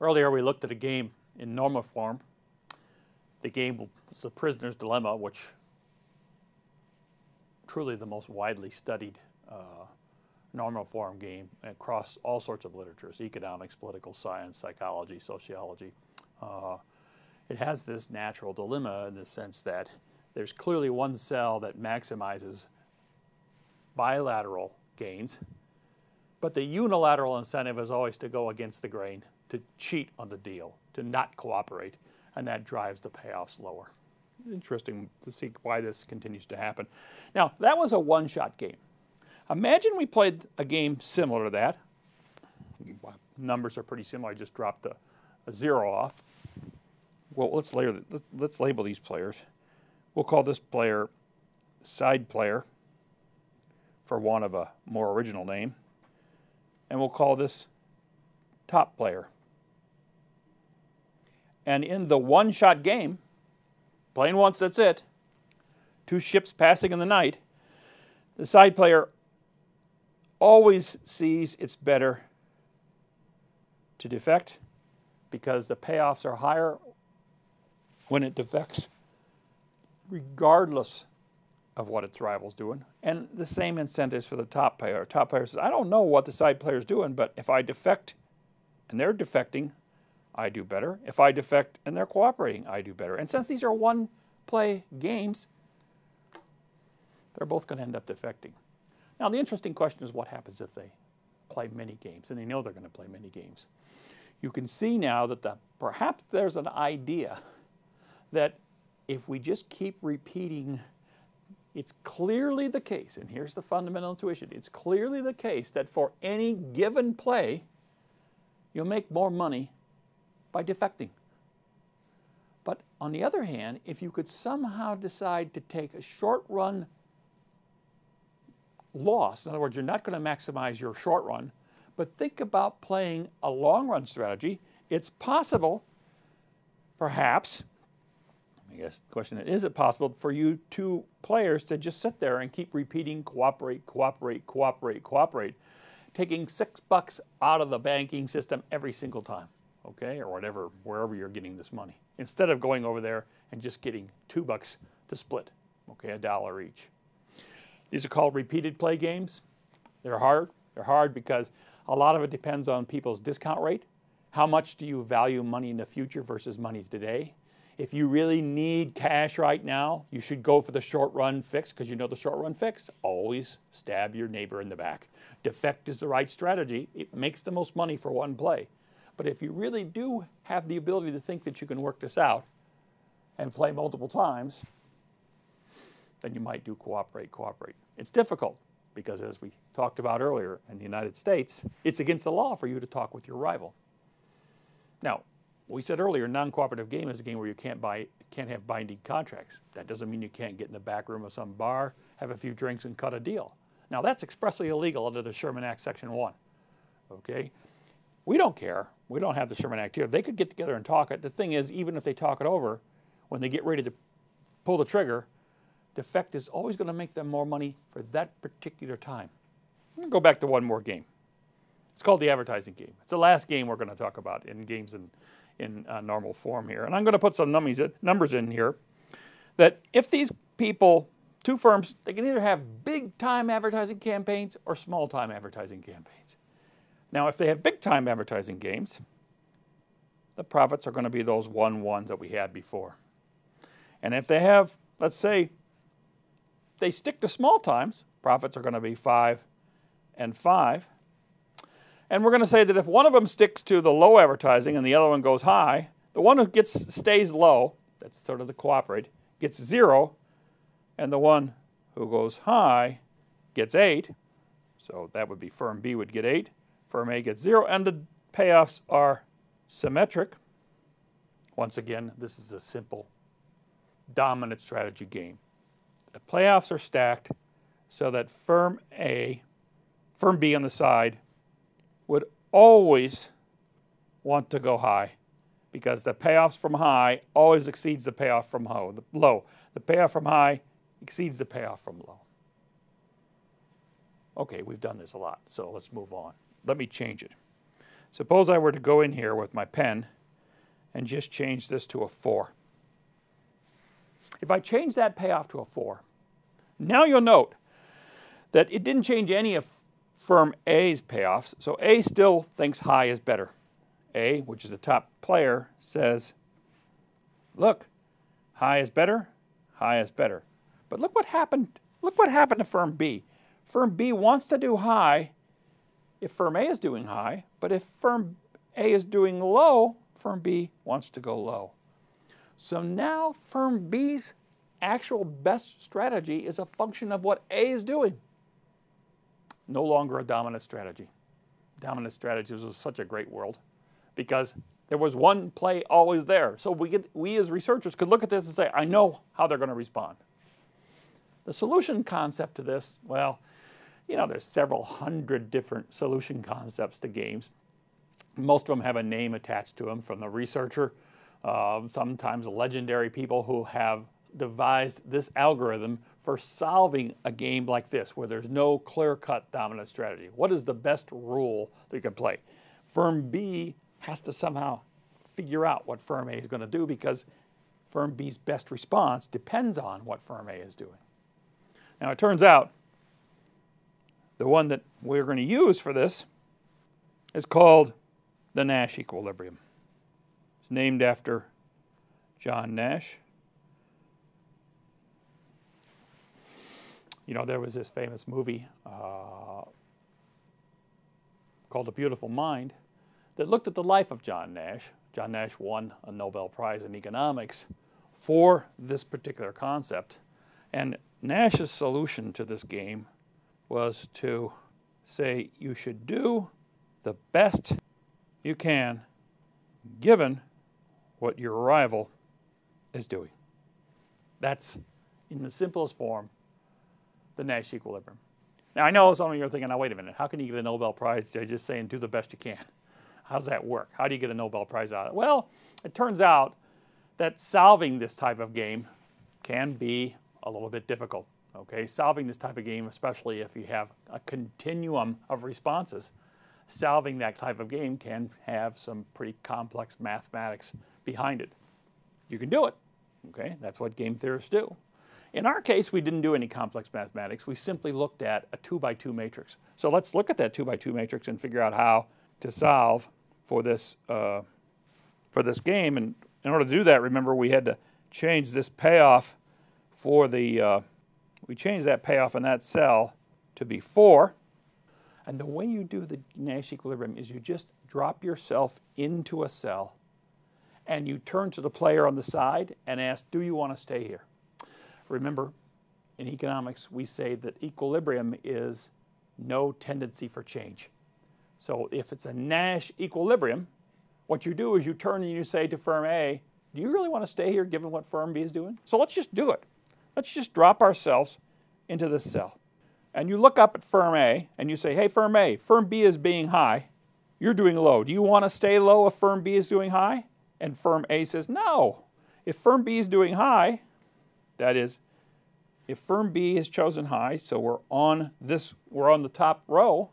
Earlier, we looked at a game in normal form. The game was The Prisoner's Dilemma, which truly the most widely studied uh, normal form game across all sorts of literatures economics, political science, psychology, sociology. Uh, it has this natural dilemma in the sense that there's clearly one cell that maximizes bilateral gains, but the unilateral incentive is always to go against the grain, to cheat on the deal, to not cooperate, and that drives the payoffs lower. Interesting to see why this continues to happen. Now, that was a one shot game. Imagine we played a game similar to that. Numbers are pretty similar. I just dropped a, a zero off. Well, let's, layer, let's label these players. We'll call this player side player for want of a more original name. And we'll call this top player. And in the one shot game, playing once, that's it, two ships passing in the night, the side player always sees it's better to defect because the payoffs are higher when it defects, regardless of what its rival's doing. And the same incentives for the top player. Top player says, I don't know what the side player's doing, but if I defect and they're defecting, I do better. If I defect and they're cooperating, I do better. And since these are one play games, they're both going to end up defecting. Now, the interesting question is what happens if they play many games, and they know they're going to play many games. You can see now that the, perhaps there's an idea that if we just keep repeating, it's clearly the case, and here's the fundamental intuition it's clearly the case that for any given play, you'll make more money by defecting. But on the other hand, if you could somehow decide to take a short run loss. In other words, you're not going to maximize your short run, but think about playing a long run strategy. It's possible, perhaps, I guess the question is, is it possible for you two players to just sit there and keep repeating cooperate, cooperate, cooperate, cooperate, taking six bucks out of the banking system every single time, okay, or whatever, wherever you're getting this money, instead of going over there and just getting two bucks to split, okay, a dollar each. These are called repeated play games. They're hard. They're hard because a lot of it depends on people's discount rate. How much do you value money in the future versus money today? If you really need cash right now, you should go for the short run fix because you know the short run fix. Always stab your neighbor in the back. Defect is the right strategy. It makes the most money for one play. But if you really do have the ability to think that you can work this out and play multiple times, then you might do cooperate, cooperate. It's difficult because, as we talked about earlier in the United States, it's against the law for you to talk with your rival. Now, we said earlier, non-cooperative game is a game where you can't buy, can't have binding contracts. That doesn't mean you can't get in the back room of some bar, have a few drinks, and cut a deal. Now, that's expressly illegal under the Sherman Act, Section 1. Okay? We don't care. We don't have the Sherman Act here. They could get together and talk it. The thing is, even if they talk it over, when they get ready to pull the trigger, defect is always going to make them more money for that particular time. go back to one more game. It's called the advertising game. It's the last game we're going to talk about in games in, in uh, normal form here. And I'm going to put some numbers in here that if these people, two firms, they can either have big time advertising campaigns or small time advertising campaigns. Now, if they have big time advertising games, the profits are going to be those one ones that we had before. And if they have, let's say, they stick to small times, profits are going to be 5 and 5. And we're going to say that if one of them sticks to the low advertising and the other one goes high, the one who gets stays low, that's sort of the cooperate, gets 0, and the one who goes high gets 8. So that would be firm B would get 8, firm A gets 0, and the payoffs are symmetric. Once again, this is a simple dominant strategy game the payoffs are stacked so that firm A, firm B on the side, would always want to go high because the payoffs from high always exceeds the payoff from low. The payoff from high exceeds the payoff from low. Okay, we've done this a lot, so let's move on. Let me change it. Suppose I were to go in here with my pen and just change this to a 4. If I change that payoff to a 4, now you'll note that it didn't change any of firm A's payoffs, so A still thinks high is better. A, which is the top player, says, look, high is better, high is better. But look what happened, look what happened to firm B. Firm B wants to do high if firm A is doing high, but if firm A is doing low, firm B wants to go low. So now firm B's actual best strategy is a function of what A is doing. No longer a dominant strategy. Dominant strategies was such a great world because there was one play always there. So we, could, we as researchers could look at this and say, I know how they're going to respond. The solution concept to this, well, you know, there's several hundred different solution concepts to games. Most of them have a name attached to them from the researcher. Uh, sometimes legendary people who have devised this algorithm for solving a game like this, where there's no clear-cut dominant strategy. What is the best rule that you can play? Firm B has to somehow figure out what firm A is going to do because firm B's best response depends on what firm A is doing. Now it turns out the one that we're going to use for this is called the Nash equilibrium. It's named after John Nash. You know, there was this famous movie uh, called A Beautiful Mind that looked at the life of John Nash. John Nash won a Nobel Prize in economics for this particular concept. And Nash's solution to this game was to say you should do the best you can given what your rival is doing. That's, in the simplest form, the Nash equilibrium. Now, I know some of you are thinking, now, wait a minute, how can you get a Nobel Prize by just saying do the best you can? How's that work? How do you get a Nobel Prize out of it? Well, it turns out that solving this type of game can be a little bit difficult. Okay, solving this type of game, especially if you have a continuum of responses, solving that type of game can have some pretty complex mathematics behind it. You can do it. Okay, that's what game theorists do. In our case, we didn't do any complex mathematics. We simply looked at a two by two matrix. So let's look at that two by two matrix and figure out how to solve for this uh, for this game. And in order to do that, remember we had to change this payoff for the uh, we change that payoff in that cell to be 4. And the way you do the Nash equilibrium is you just drop yourself into a cell and you turn to the player on the side and ask, Do you want to stay here? Remember, in economics, we say that equilibrium is no tendency for change. So if it's a Nash equilibrium, what you do is you turn and you say to firm A, Do you really want to stay here given what firm B is doing? So let's just do it. Let's just drop ourselves into this cell. And you look up at firm A and you say, hey, firm A, firm B is being high. You're doing low. Do you want to stay low if firm B is doing high? And firm A says, no. If firm B is doing high, that is, if firm B has chosen high, so we're on this, we're on the top row,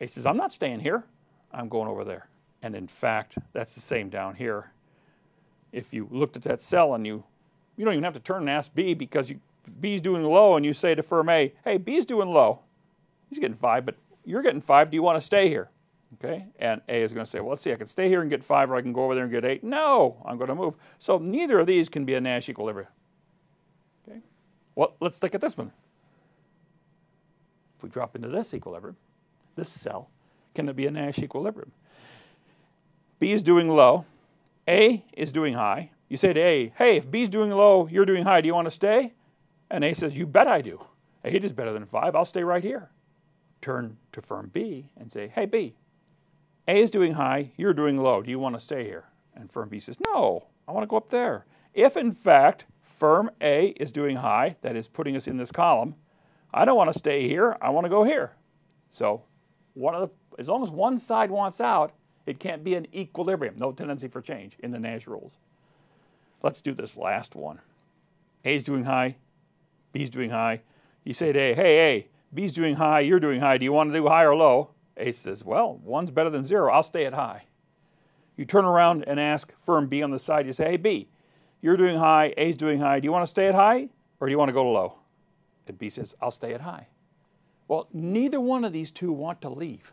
A says, I'm not staying here. I'm going over there. And in fact, that's the same down here. If you looked at that cell and you you don't even have to turn and ask B because you, B's doing low and you say to firm A, hey, B's doing low. He's getting five, but you're getting five. Do you want to stay here? Okay, and A is going to say, well, let's see, I can stay here and get five, or I can go over there and get eight. No, I'm going to move. So neither of these can be a Nash equilibrium. Okay, well, let's look at this one. If we drop into this equilibrium, this cell, can it be a Nash equilibrium? B is doing low, A is doing high, you say to A, hey, if B's doing low, you're doing high, do you want to stay? And A says, you bet I do. 8 is better than 5, I'll stay right here. Turn to firm B and say, hey, B, A is doing high, you're doing low, do you want to stay here? And firm B says, no, I want to go up there. If in fact firm A is doing high, that is putting us in this column, I don't want to stay here, I want to go here. So one of the, as long as one side wants out, it can't be an equilibrium, no tendency for change in the Nash rules. Let's do this last one. A's doing high, B's doing high. You say to A, hey, A, B's doing high, you're doing high. Do you want to do high or low? A says, well, one's better than zero. I'll stay at high. You turn around and ask firm B on the side. You say, hey, B, you're doing high, A's doing high. Do you want to stay at high or do you want to go to low? And B says, I'll stay at high. Well, neither one of these two want to leave.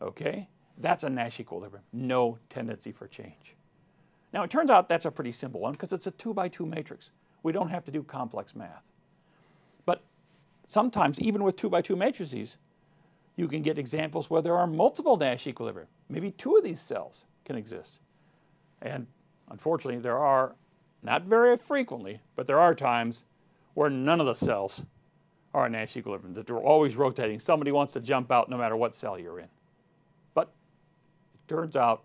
Okay? That's a Nash equilibrium. No tendency for change. Now, it turns out that's a pretty simple one because it's a two by two matrix. We don't have to do complex math. But sometimes, even with two by two matrices, you can get examples where there are multiple Nash equilibria. Maybe two of these cells can exist. And unfortunately, there are, not very frequently, but there are times where none of the cells are in Nash equilibrium, that they're always rotating. Somebody wants to jump out no matter what cell you're in. But it turns out,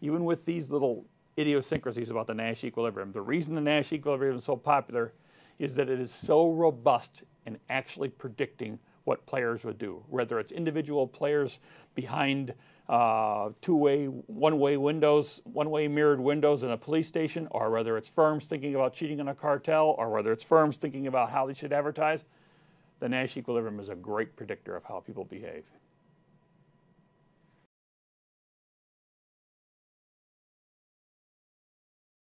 even with these little idiosyncrasies about the Nash equilibrium. The reason the Nash equilibrium is so popular is that it is so robust in actually predicting what players would do, whether it's individual players behind uh, two-way, one-way windows, one-way mirrored windows in a police station, or whether it's firms thinking about cheating in a cartel, or whether it's firms thinking about how they should advertise. The Nash equilibrium is a great predictor of how people behave.